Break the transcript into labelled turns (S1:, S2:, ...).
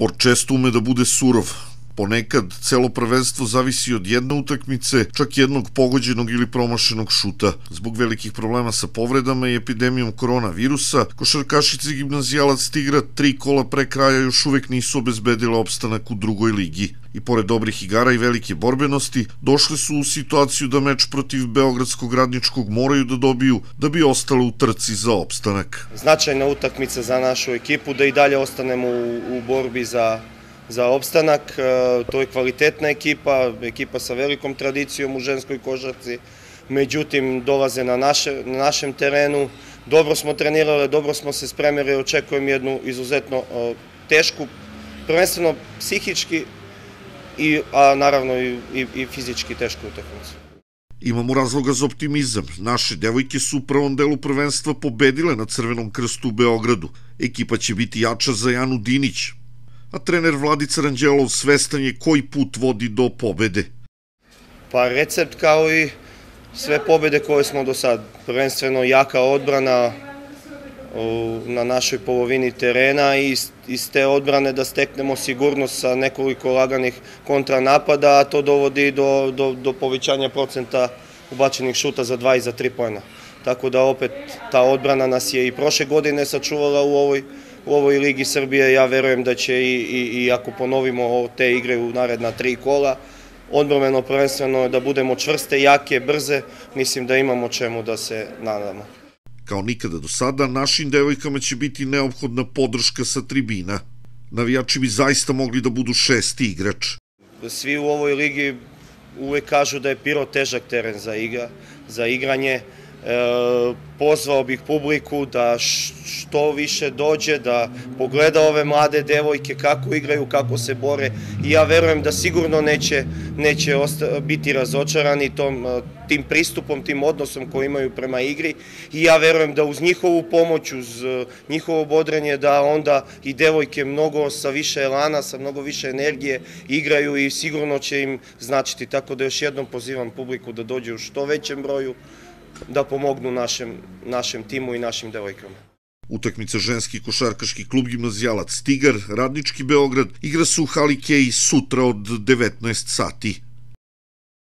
S1: Sport često ume da bude surov, Ponekad celo prvenstvo zavisi od jedne utakmice, čak jednog pogođenog ili promašenog šuta. Zbog velikih problema sa povredama i epidemijom koronavirusa, košarkašice gimnazijalac Tigra tri kola pre kraja još uvek nisu obezbedile opstanak u drugoj ligi. I pored dobrih igara i velike borbenosti, došle su u situaciju da meč protiv Beogradskog radničkog moraju da dobiju da bi ostale u trci za opstanak.
S2: Značajna utakmica za našu ekipu da i dalje ostanemo u, u borbi za za opstanak. E, to je kvalitetna ekipa, ekipa sa velikom tradicijom u ženskoj košarci, međutim dolaze na, naše, na našem terenu. Dobro smo trenirali, dobro smo se spremili, očekujem jednu izuzetno e, tešku, prvenstveno psihički, i, a naravno i, i, i fizički tešku utakmicu.
S1: Imamo razloga za optimizam. Naše devojke su u prvom delu prvenstva pobedile na Crvenom krstu u Beogradu. Ekipa će biti jača za Janu Dinić, a trener Vladica Ranđelov svestan je koji put vodi do pobede.
S2: Pa recept kao i sve pobede koje smo do sad, prvenstveno jaka odbrana na našoj polovini terena i iz te odbrane da steknemo sigurnost sa nekoliko laganih kontranapada, a to dovodi do, do, do povećanja procenta ubačenih šuta za 2 i za 3 pojena. Tako da opet ta odbrana nas je i prošle godine sačuvala u ovoj u ovoj Ligi Srbije. Ja verujem da će i, i, i ako ponovimo te igre u naredna tri kola, odbromeno prvenstveno da budemo čvrste, jake, brze, mislim da imamo čemu da se nadamo.
S1: Kao nikada do sada, našim devojkama će biti neophodna podrška sa tribina. Navijači bi zaista mogli da budu šesti igrač.
S2: Svi u ovoj ligi uvek kažu da je Piro težak teren za, igra, za igranje, pozvao bih publiku da što više dođe, da pogleda ove mlade devojke kako igraju, kako se bore i ja verujem da sigurno neće, neće biti razočarani tom, e, tim pristupom, tim odnosom koji imaju prema igri i ja verujem da uz njihovu pomoć, uz e, njihovo bodrenje da onda i devojke mnogo sa više elana, sa mnogo više energije igraju i sigurno će im značiti. Tako da još jednom pozivam publiku da dođe u što većem broju, da pomognu našem, našem timu i našim devojkama.
S1: Utakmica ženski košarkaški klub gimnazijalac Tigar, Radnički Beograd, igra se u Hali Keji sutra od 19 sati.